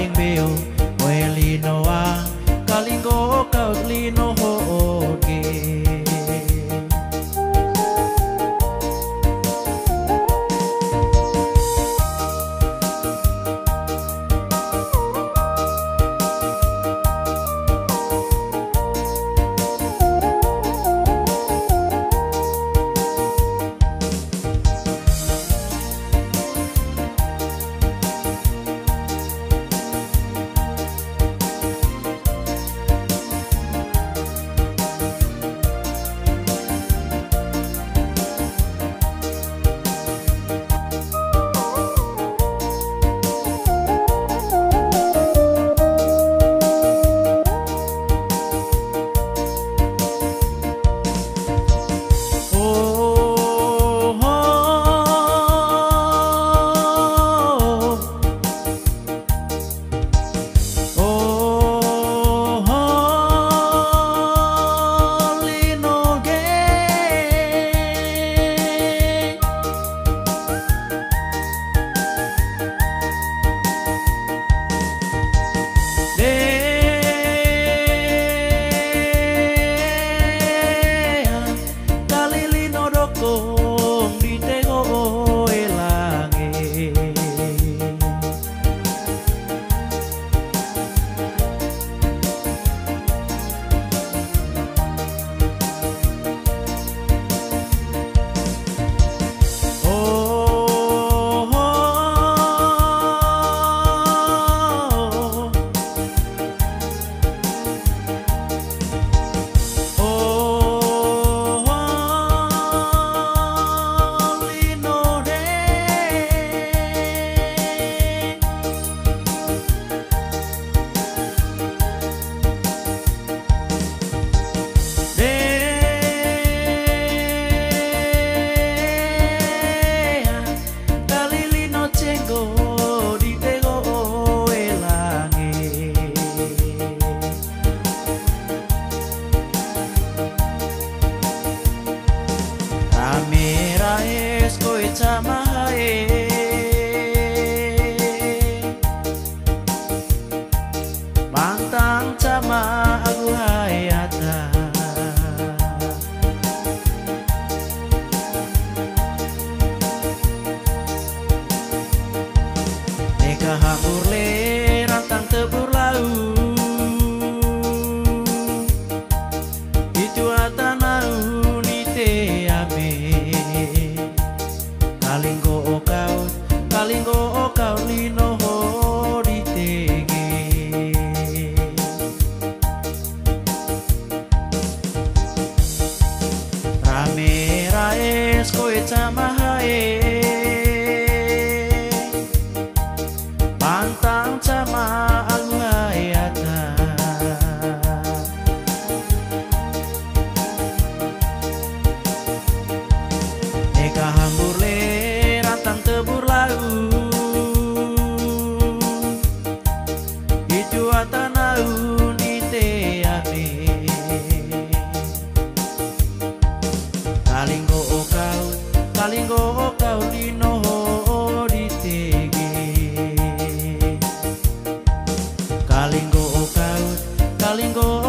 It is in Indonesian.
em meu. Kalinggo o kau, Kalinggo kau di noho di tegi, Kalinggo kau kalinggo